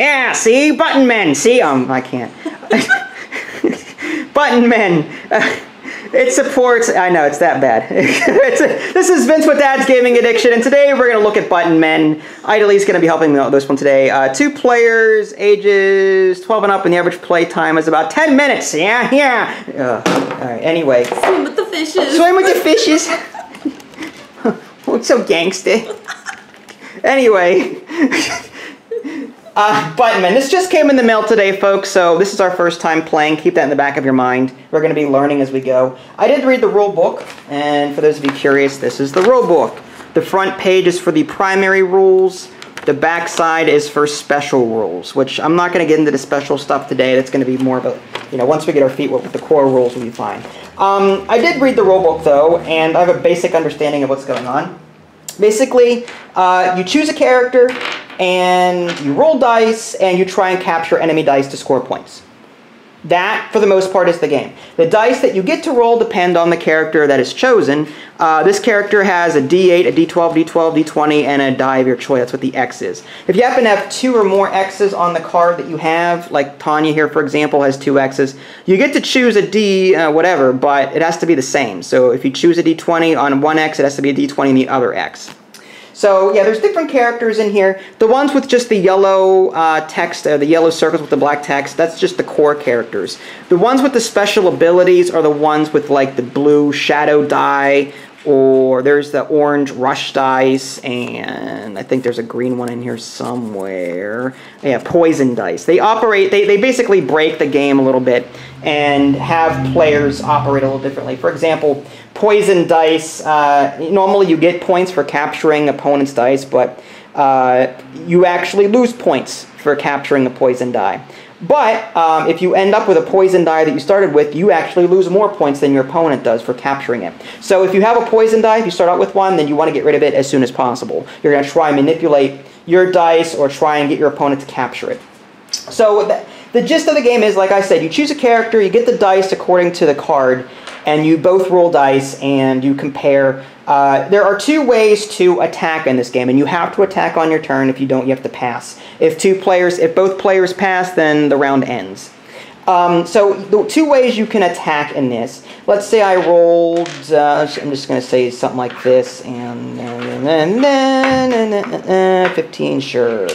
Yeah, see? Button men. See? Um, I can't. Button men. Uh, it supports, I know, it's that bad. it's a, this is Vince with Dad's Gaming Addiction, and today we're going to look at Button Men. Ida Lee's going to be helping me out with this one today. Uh, two players, ages 12 and up, and the average play time is about 10 minutes. Yeah, yeah. Uh, all right, anyway. Swim with the fishes. Swim with the fishes. oh, so gangsta. anyway. Uh, Button Men, this just came in the mail today, folks, so this is our first time playing. Keep that in the back of your mind. We're going to be learning as we go. I did read the rule book, and for those of you curious, this is the rule book. The front page is for the primary rules. The back side is for special rules, which I'm not going to get into the special stuff today. That's going to be more of a, you know, once we get our feet wet with the core rules, we'll be fine. Um, I did read the rule book, though, and I have a basic understanding of what's going on. Basically, uh, you choose a character, and you roll dice and you try and capture enemy dice to score points. That, for the most part, is the game. The dice that you get to roll depend on the character that is chosen. Uh, this character has a D8, a D12, D12, D20, and a die of your choice. That's what the X is. If you happen to have two or more X's on the card that you have, like Tanya here, for example, has two X's, you get to choose a D, uh, whatever, but it has to be the same. So if you choose a D20 on one X, it has to be a D20 on the other X. So yeah, there's different characters in here. The ones with just the yellow uh, text, uh, the yellow circles with the black text, that's just the core characters. The ones with the special abilities are the ones with like the blue shadow die, or there's the orange rush dice, and I think there's a green one in here somewhere. Yeah, poison dice. They operate, they, they basically break the game a little bit and have players operate a little differently. For example, poison dice, uh, normally you get points for capturing opponent's dice, but uh, you actually lose points for capturing a poison die. But um, if you end up with a poison die that you started with, you actually lose more points than your opponent does for capturing it. So if you have a poison die, if you start out with one, then you want to get rid of it as soon as possible. You're going to try and manipulate your dice or try and get your opponent to capture it. So the, the gist of the game is, like I said, you choose a character, you get the dice according to the card, and you both roll dice and you compare. Uh, there are two ways to attack in this game, and you have to attack on your turn. If you don't, you have to pass. If two players, if both players pass, then the round ends. Um, so the two ways you can attack in this. Let's say I rolled. Uh, I'm just going to say something like this, and then 15. Sure.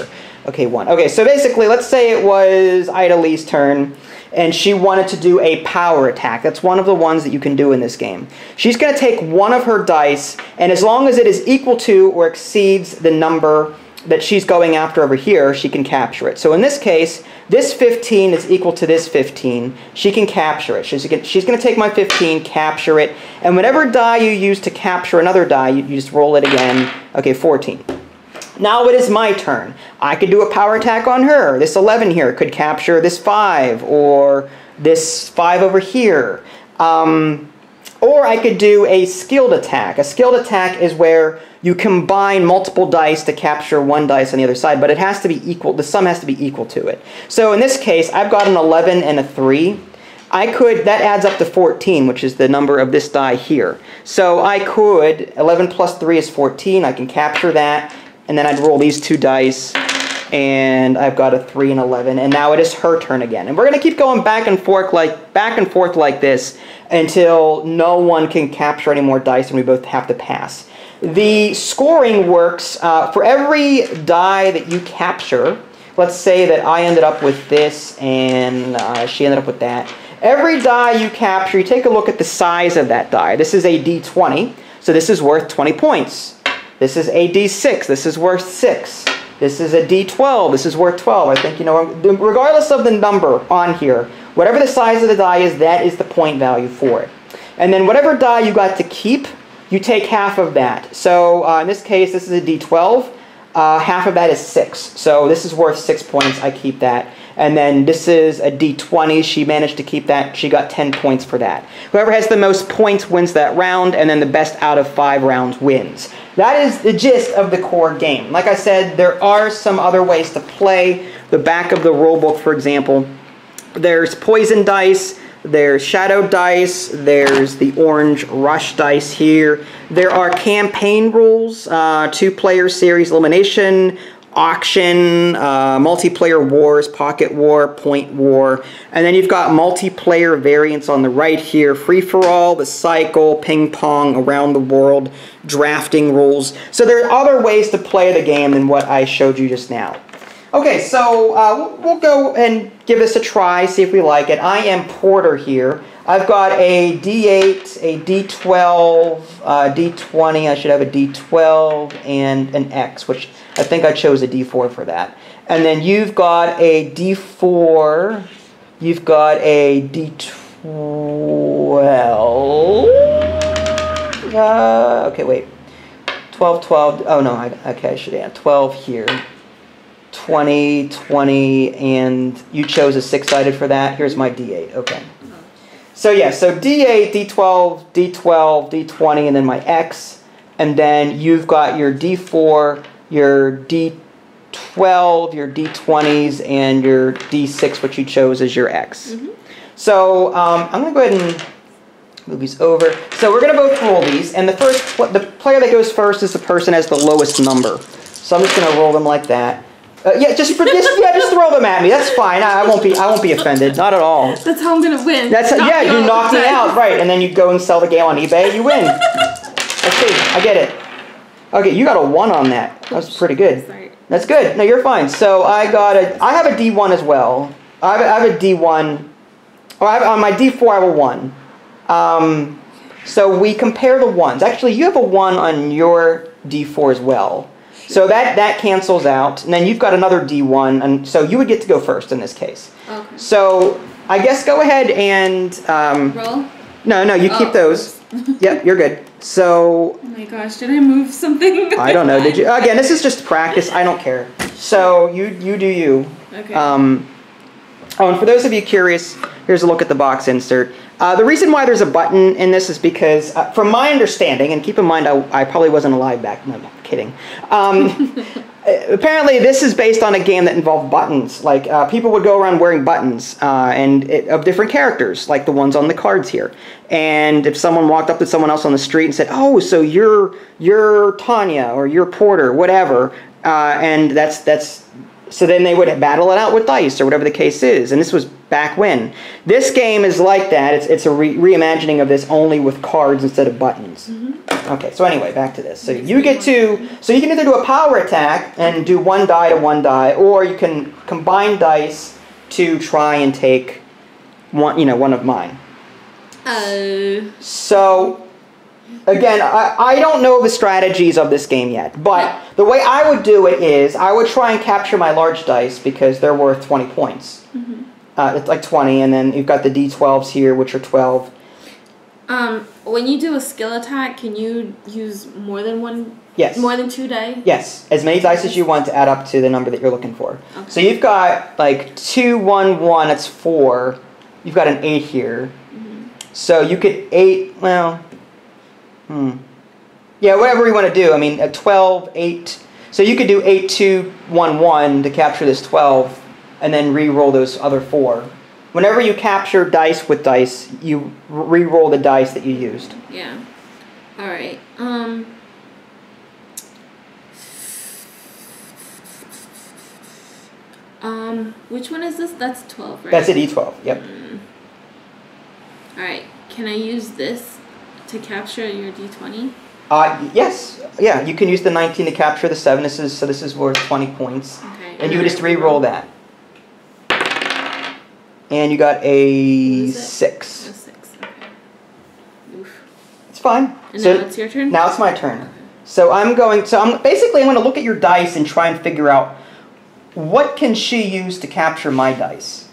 Okay, one. Okay, so basically, let's say it was Ida Lee's turn and she wanted to do a power attack. That's one of the ones that you can do in this game. She's going to take one of her dice, and as long as it is equal to or exceeds the number that she's going after over here, she can capture it. So in this case, this 15 is equal to this 15. She can capture it. She's, she's going to take my 15, capture it, and whatever die you use to capture another die, you, you just roll it again. Okay, 14. Now it is my turn. I could do a power attack on her. This 11 here could capture this 5 or this 5 over here. Um, or I could do a skilled attack. A skilled attack is where you combine multiple dice to capture one dice on the other side, but it has to be equal, the sum has to be equal to it. So in this case, I've got an 11 and a 3. I could, that adds up to 14, which is the number of this die here. So I could, 11 plus 3 is 14, I can capture that, and then I'd roll these two dice, and I've got a 3 and 11, and now it is her turn again. And we're going to keep going back and forth like back and forth like this until no one can capture any more dice and we both have to pass. The scoring works uh, for every die that you capture. Let's say that I ended up with this and uh, she ended up with that. Every die you capture, you take a look at the size of that die. This is a d20, so this is worth 20 points. This is a D6. This is worth 6. This is a D12. This is worth 12. I think, you know, regardless of the number on here, whatever the size of the die is, that is the point value for it. And then whatever die you got to keep, you take half of that. So uh, in this case, this is a D12. Uh, half of that is 6. So this is worth 6 points. I keep that. And then this is a D20. She managed to keep that. She got 10 points for that. Whoever has the most points wins that round, and then the best out of five rounds wins. That is the gist of the core game. Like I said, there are some other ways to play. The back of the rulebook, for example, there's poison dice, there's shadow dice, there's the orange rush dice here. There are campaign rules, uh, two-player series elimination, auction, uh, multiplayer wars, pocket war, point war, and then you've got multiplayer variants on the right here, free for all, the cycle, ping pong, around the world, drafting rules. So there are other ways to play the game than what I showed you just now. Okay, so uh, we'll go and give this a try, see if we like it. I am Porter here. I've got a D8, a D12, uh, D20. I should have a D12 and an X, which I think I chose a D4 for that. And then you've got a D4. You've got a D12. Uh, okay, wait. 12, 12. Oh, no. I, okay, I should add 12 here. 20, 20, and you chose a six-sided for that. Here's my D8. Okay. So yeah, so D8, D12, D12, D20, and then my X. And then you've got your D4, your D12, your D20s, and your D6, which you chose as your X. Mm-hmm. So um, I'm going to go ahead and move these over. So we're going to both roll these, and the first, the player that goes first is the person that has the lowest number. So I'm just going to roll them like that. Uh, yeah, just, just yeah, just throw them at me. That's fine. I, I won't be I won't be offended. Not at all. That's how I'm gonna win. That's Knock yeah. You knock me out, right? And then you go and sell the game on eBay. You win. I see. I get it. Okay, you got a one on that. That was pretty good. Sorry. That's good. No, you're fine. So I got a. I have a D1 as well. I have a, I have a D1. Oh, I have, on my D4 I have a one. Um, so we compare the ones. Actually, you have a one on your D4 as well. So that that cancels out, and then you've got another D1, and so you would get to go first in this case. Okay. So I guess go ahead and um, Roll. no, no, you keep Oh. those. yep, you're good. So Oh my gosh, did I move something? I don't know. Did you? Again, this is just practice. I don't care. So you you do you. Okay. Um, oh, and for those of you curious, here's a look at the box insert. Uh, the reason why there's a button in this is because, uh, from my understanding, and keep in mind I, I probably wasn't alive back. No, I'm kidding. Um, apparently, this is based on a game that involved buttons. Like uh, people would go around wearing buttons, uh, and it, of different characters, like the ones on the cards here. And if someone walked up to someone else on the street and said, "Oh, so you're you're Tanya or you're Porter, whatever," uh, and that's that's so then they would battle it out with dice or whatever the case is. And this was back when. This game is like that. It's, it's a re- reimagining of this only with cards instead of buttons. Okay, so anyway, back to this. So you get to, so you can either do a power attack and do one die to one die, or you can combine dice to try and take one, you know, one of mine. Uh, So, again, I, I don't know the strategies of this game yet, but the way I would do it is I would try and capture my large dice because they're worth 20 points. Uh, it's like 20, and then you've got the d12s here, which are 12. um, when you do a skill attack, can you use more than one? Yes. More than two dice? Yes, as many dice as you want to add up to the number that you're looking for. Okay. So you've got like 2, 1, 1, that's 4. You've got an 8 here. So you could 8, well, hmm. Yeah, whatever you want to do. I mean, a 12, 8. So you could do 8, 2, 1, 1 to capture this 12, and then re-roll those other 4. Whenever you capture dice with dice, you re-roll the dice that you used. Yeah. All right. Um. Um, which one is this? That's twelve, right? That's a d12, yep. All right. Can I use this to capture your d twenty? Uh, yes, yeah, you can use the 19 to capture the 7. This is, so this is worth 20 points. Okay. And you would just re-roll that. And you got a What is it? 6. A six. Okay. Oof. It's fine. And so now it's your turn. now it's my turn. So I'm going, so I'm basically I'm going to look at your dice and try and figure out what can she use to capture my dice.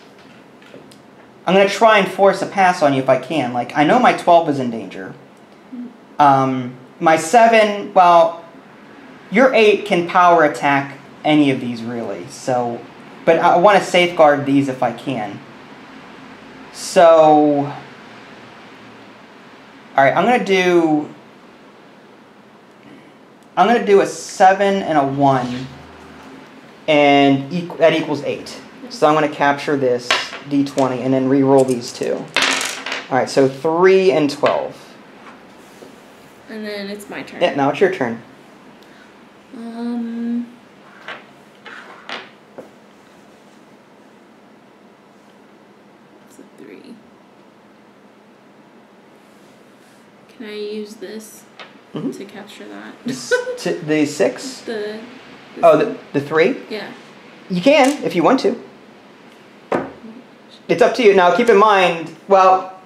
I'm going to try and force a pass on you if I can. Like, I know my 12 is in danger. Um, my 7, well, your 8 can power attack any of these really. So, but I want to safeguard these if I can. So, all right, I'm going to do I'm going to do a 7 and a 1 and that equals 8. So I'm going to capture this d20 and then re-roll these two. All right, so 3 and 12. And then it's my turn. Yeah, now it's your turn. Um. It's a three. Can I use this mm-hmm. to capture that? the, the six? The, the oh, the, the three? Yeah. You can, if you want to. It's up to you. Now, keep in mind, well,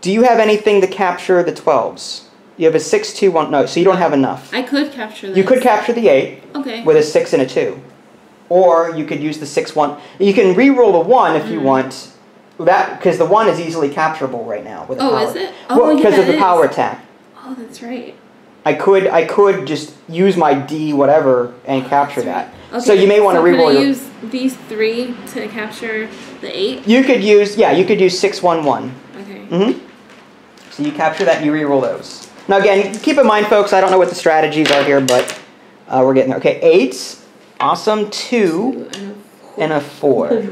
do you have anything to capture the 12s? You have a six, two, one. No, so you don't have enough. I could capture this. You could capture the 8 Okay. with a 6 and a 2. Or you could use the 6, 1. You can re-roll the 1 if you Mm. want. That Because the 1 is easily capturable right now with Oh, power. is it? Oh, well, because yeah, of the power is. attack. Oh, that's right. I could I could just use my D whatever and capture That's that. Okay. So you may want to so re-roll Can I use these three to capture the eight? You could use yeah, you could use six one one. Okay. Mm-hmm. So you capture that, you re-roll those. Now again, keep in mind, folks. I don't know what the strategies are here, but uh, we're getting there. Okay, eight, awesome. Two and a four.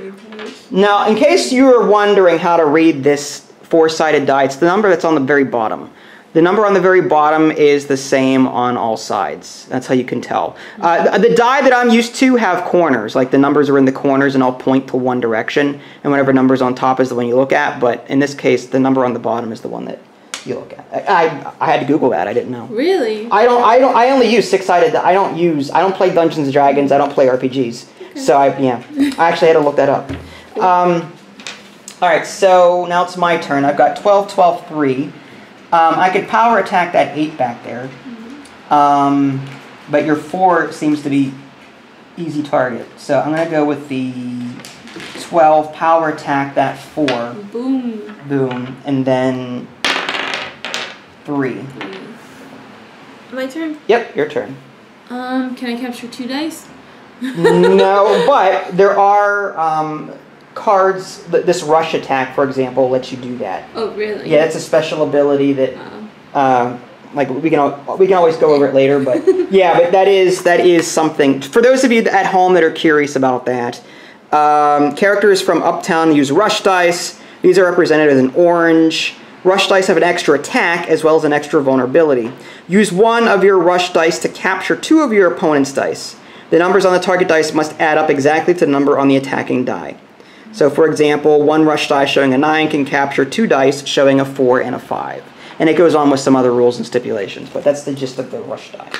Now, in case you are wondering how to read this four-sided die, it's the number that's on the very bottom. The number on the very bottom is the same on all sides. That's how you can tell. Uh, the, die that I'm used to have corners, like the numbers are in the corners and all point to one direction, and whatever number's on top is the one you look at. But in this case, the number on the bottom is the one that you look at. I, I, had to Google that. I didn't know. Really? I don't. I don't. I only use six-sided. I don't use. I don't play Dungeons and Dragons. I don't play RPGs. So I yeah. I actually had to look that up. Um, all right. So now it's my turn. I've got 12, 12, 3. Um, I could power attack that eight back there. Um, but your four seems to be easy target. So I'm gonna go with the 12 power attack that four. Boom. Boom, and then three. My turn. Yep, your turn. Um, can I capture two dice? no, but there are um, cards. This rush attack, for example, lets you do that. Oh, really? Yeah, it's a special ability that, Uh, um, like we can we can always go over it later. But yeah, but that is that is something for those of you at home that are curious about that. Um, characters from Uptown use rush dice. These are represented as an orange. Rush dice have an extra attack as well as an extra vulnerability. Use one of your rush dice to capture two of your opponent's dice. The numbers on the target dice must add up exactly to the number on the attacking die. So, for example, one rush die showing a 9 can capture two dice showing a 4 and a 5. And it goes on with some other rules and stipulations, but that's the gist of the rush die.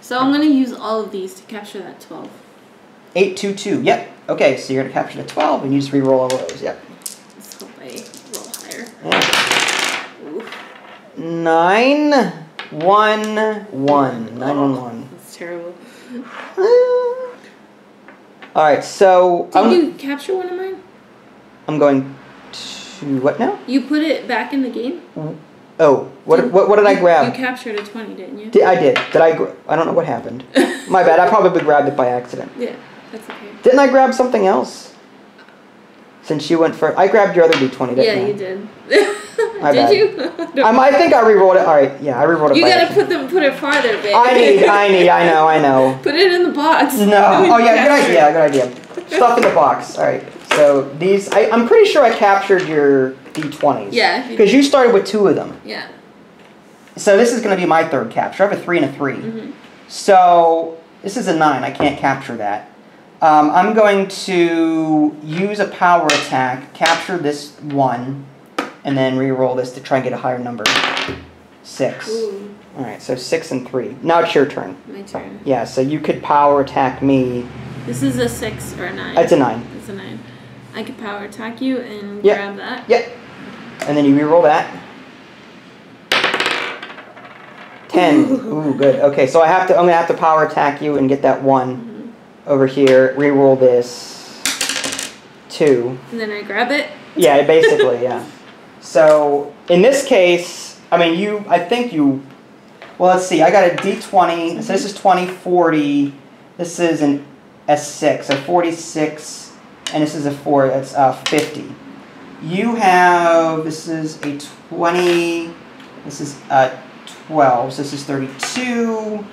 so I'm gonna use all of these to capture that twelve. 822, yep. Okay, so you're going to capture the 12 and you just re roll all those, yep. Let's hope I roll higher. Yeah. Oof, 9, 1, 1. 9, 1, 1. that's terrible. Alright, so Did I'm, you capture one of mine? I'm going to. What now? You put it back in the game. Oh, what, what, what did I grab? You captured a twenty, didn't you? Did, I did. Did I? I don't know what happened. My bad. I probably grabbed it by accident. Yeah, that's okay. Didn't I grab something else? Since you went first, I grabbed your other d20. Didn't Yeah, I? you did. Did bad. you? Um, I think I re-rolled it. All right, yeah, I re-rolled it. you gotta put them, put it farther, babe. I need. I need. I know. I know. Put it in the box. No. Oh yeah, good idea. Good idea. Stuff in the box. All right. So these, I, I'm pretty sure I captured your d20s. Yeah, if you- Because you started with two of them. Yeah. So this is going to be my third capture. I have a three and a 3 Mhm. So this is a nine. I can't capture that. Um, I'm going to use a power attack, capture this one, and then re-roll this to try and get a higher number. Six. Ooh, All right. So six and three. Now it's your turn. my turn. Yeah. So you could power attack me. This is a six or a nine. It's a nine. It's a nine. I could power attack you and Yeah. grab that. Yep. And then you re-roll that. Ten. Ooh, good. Okay, so I have to. I'm gonna have to power attack you and get that one over here. Re-roll this. Two. And then I grab it. Yeah, basically, yeah. So in this case, I mean, you. I think you. Well, let's see. I got a D20. So this is 20, 40. This is an S6, so 46, and this is a four. That's uh, 50. You have. This is a 20. This is uh, 12. So this is 32.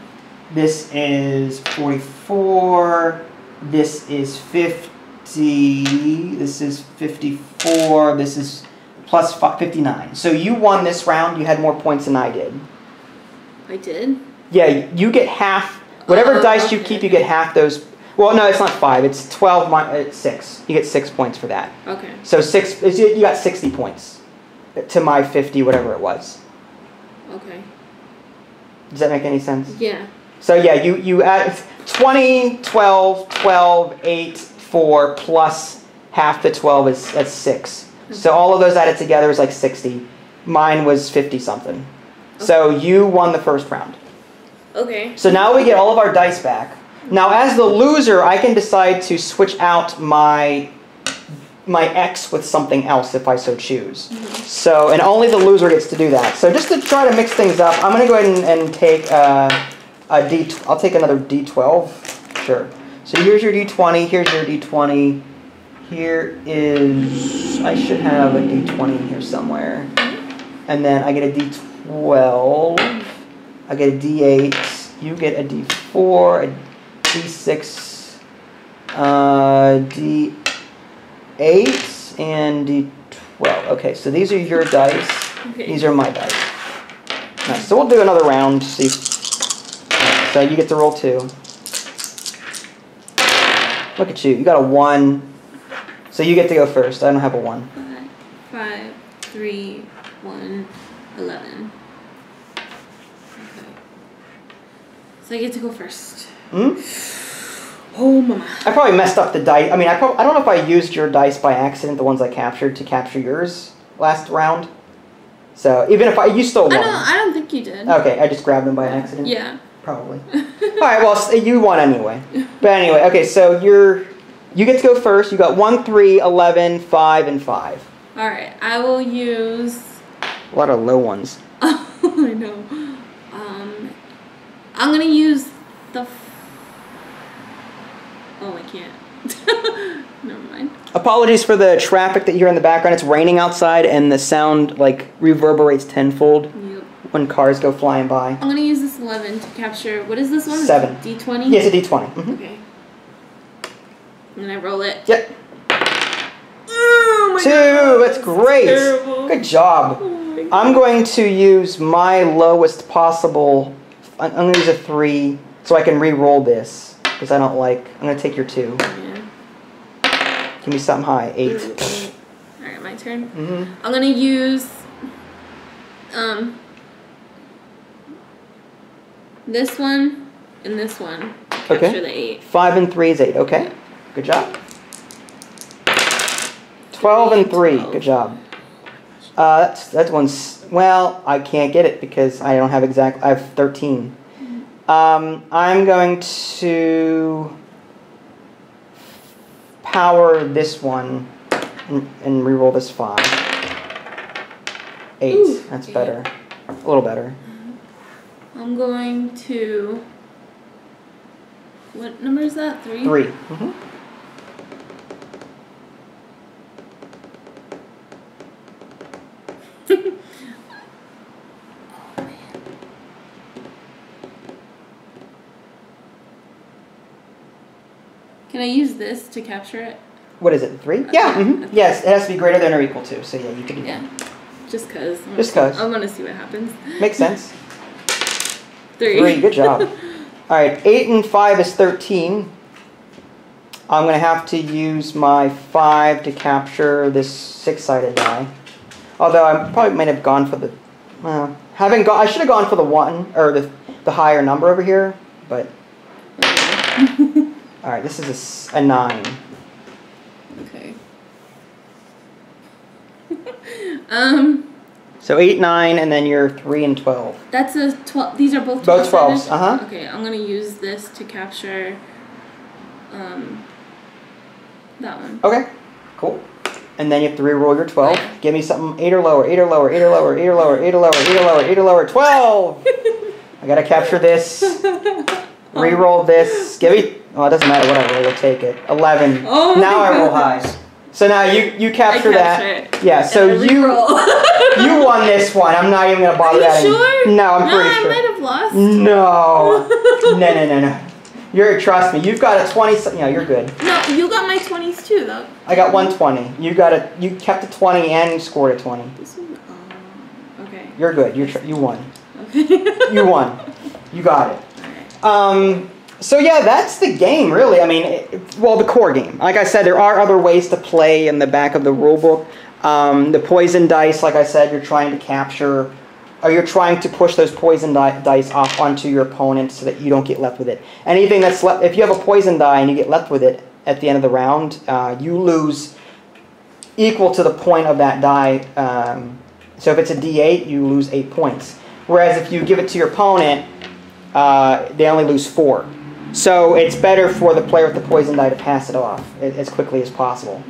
This is 44. This is 50. This is 54. This is 59. So you won this round. You had more points than I did. I did. Yeah, you get half. Whatever Oh, dice you keep, you get half those. Well, no, it's not five. It's twelve. It's uh, six. You get six points for that. Okay. So six. is- You got sixty points to my fifty, whatever it was. Okay. Does that make any sense? Yeah. So yeah, you you add 20, 12, 12, 8, 4 plus half the 12 is that's 6. So all of those added together is like 60. Mine was 50 something. So you won the first round. Okay. So now we get all of our dice back. Now as the loser, I can decide to switch out my my X with something else if I so choose. So and only the loser gets to do that. So just to try to mix things up, I'm gonna go ahead and, and take uh, a D. I'll take another D12. Sure. So here's your D20. Here's your D20. Here is I should have a D20 here somewhere. And then I get a D12. I get a D8. You get a D4, a D6, uh, D8, and D12. Okay, so these are your dice. Okay. These are my dice. Nice. So we'll do another round. See. So you get to roll two. Look at you. You got a one. So you get to go first. I don't have a one. Five, five, three, one, eleven. Okay. So I get to go first. Hmm? Oh, mama. I probably messed up the dice. I mean, I, prob- I don't know if I used your dice by accident, the ones I captured, to capture yours last round. So even if I, you still I won. don't. I don't think you did. Okay, I just grabbed them by accident. Yeah. Probably. All right. Well, you won anyway. But anyway, okay. So you're you get to go first. You got one, three, eleven, five, and five. All right. I will use. A lot of low ones. Oh, I know. Um, I'm gonna use the. F- oh, I can't. Never mind. Apologies for the traffic that you hear in the background. It's raining outside, and the sound like reverberates tenfold Yep. When cars go flying by. I'm gonna use this 11 to capture. What is this one? Seven. D20. Yes, it's a D20. hmm Okay. And then I roll it. Yep. Oh my Two. God, That's great. terrible. Good job. Oh. I'm going to use my lowest possible. I'm going to use a three so I can re-roll this because I don't like. I'm going to take your two. Yeah. Give me something high. Eight. All right, my turn. hmm I'm gonna use um this one and this one capture Okay. the eight. Five and three is eight. Okay. Good job. Twelve and three. Good job. Uh, that's that one's. Well, I can't get it because I don't have exact. I have thirteen. Um, I'm going to power this one and, and re-roll this five. Eight. Ooh, That's better. A little better. I'm going to what number is that? Three? 3 Mm-hmm. Can I use this to capture it? What is it? Three? Yeah. hmm Yes, it has to be greater than or equal to. So yeah, you can Yeah. that. Just cause. I'm Just gonna- 'cause. I want to see what happens. Makes sense. Three. Three. Good job. All right, eight and five is thirteen. I'm gonna have to use my five to capture this six-sided die. Although I probably might have gone for the, well, having gone, I should have gone for the one or the the higher number over here. But all right, this is a nine. okay. um. So eight, nine, and then you're three and twelve. That's a twelve. These are both Both 12 12s, uh-huh. Okay, I'm gonna use this to capture. Um. That one. Okay, cool. And then you have to re-roll your 12. Yeah. Give me something 8 or lower, 8 or lower, 8 or lower, 8 or lower, 8 or lower, 8 or lower, 8 or lower, 12! I gotta capture this. Re-roll this. Give me. Oh, it doesn't matter what I roll, we'll take it. 11. Oh my now I roll gosh. high. So now you, you I capture that. capture it. Yeah, so you. you won this one. I'm not even gonna bother Are you adding. sure? No, I'm no, pretty I sure. might have lost. No. no, no, no, no. You're trust me. You've got a 20. some- You know, you're good. No, you got my twenties too, though. I got 120. You got a. You kept a 20 and you scored a 20. This one. Oh, okay. You're good. You tr- you won. Okay. You won. You got it. Um, So yeah, that's the game, really. I mean, it, well, the core game. Like I said, there are other ways to play in the back of the rulebook. Um, the poison dice, like I said, you're trying to capture, or you're trying to push those poison di- dice off onto your opponent so that you don't get left with it. Anything that's left, if you have a poison die and you get left with it at the end of the round, uh, you lose equal to the point of that die. Um, so if it's a D8, you lose eight points. Whereas if you give it to your opponent, uh, they only lose four. So it's better for the player with the poison die to pass it off as quickly as possible.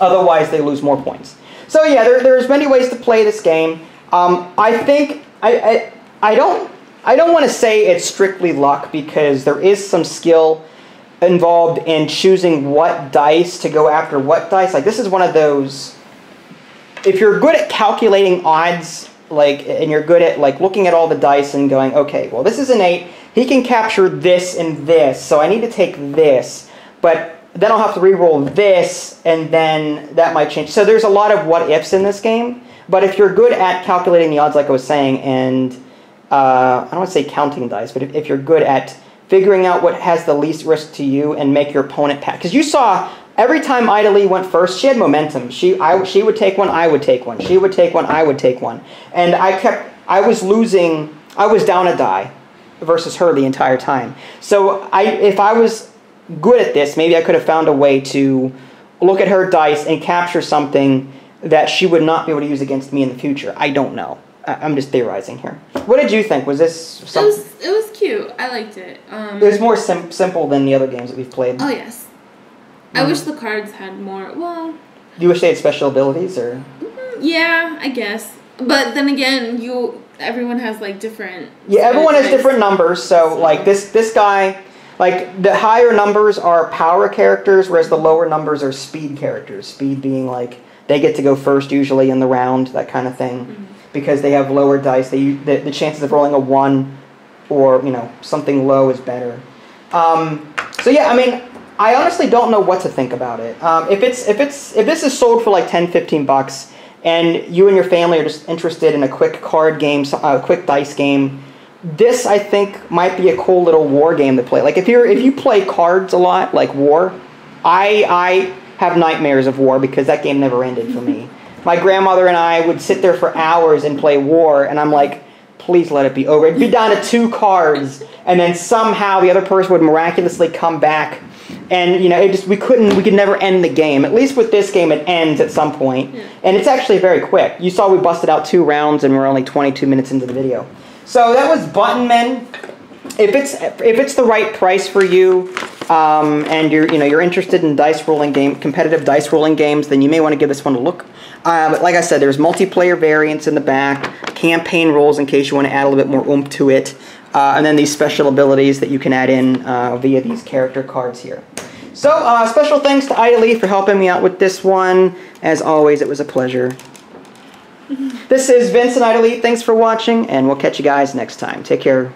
Otherwise, they lose more points. So yeah, there, there's many ways to play this game. Um, I think I, I, I don't I don't want to say it's strictly luck because there is some skill involved in choosing what dice to go after what dice. Like this is one of those. If you're good at calculating odds, like, and you're good at like looking at all the dice and going, okay, well this is an eight. He can capture this and this, so I need to take this. But then I'll have to re-roll this, and then that might change. So there's a lot of what ifs in this game. But if you're good at calculating the odds, like I was saying, and uh, I don't want to say counting dice, but if, if, you're good at figuring out what has the least risk to you and make your opponent pass, because you saw every time Ida Lee went first, she had momentum. She I, she would take one, I would take one. She would take one, I would take one, and I kept I was losing. I was down a die versus her the entire time. So I if I was good at this, maybe I could have found a way to look at her dice and capture something that she would not be able to use against me in the future. I don't know. I'm just theorizing here. What did you think? Was this something? It was, it was cute. I liked it. Um, it was more sim- simple than the other games that we've played. Oh, yes. Mm-hmm. I wish the cards had more. Well. Do you wish they had special abilities or? Mm-hmm. Yeah, I guess. But then again, you everyone has like different. Yeah, everyone has different numbers. So, so like this this guy like the higher numbers are power characters, whereas the lower numbers are speed characters. Speed being like they get to go first usually in the round, that kind of thing, mm-hmm. because they have lower dice. They the, the chances of rolling a one or you know something low is better. Um, so yeah, I mean, I honestly don't know what to think about it. Um, if it's if it's if this is sold for like 10, 15 bucks, and you and your family are just interested in a quick card game, a quick dice game this I think might be a cool little war game to play. Like if you're if you play cards a lot, like War, I I have nightmares of War because that game never ended for me. My grandmother and I would sit there for hours and play War, and I'm like, please let it be over. It'd be down to two cards, and then somehow the other person would miraculously come back. And you know, it just we couldn't we could never end the game. At least with this game, it ends at some point, and it's actually very quick. You saw we busted out two rounds, and we're only 22 minutes into the video. So that was Button Men. If it's if it's the right price for you, um, and you're you know you're interested in dice rolling game, competitive dice rolling games, then you may want to give this one a look. Uh, but like I said, there's multiplayer variants in the back, campaign roles in case you want to add a little bit more oomph to it, uh, and then these special abilities that you can add in uh, via these character cards here. So uh, special thanks to Ida Lee for helping me out with this one. As always, it was a pleasure. This is Vince and Ida Lee. Thanks for watching, and we'll catch you guys next time. Take care.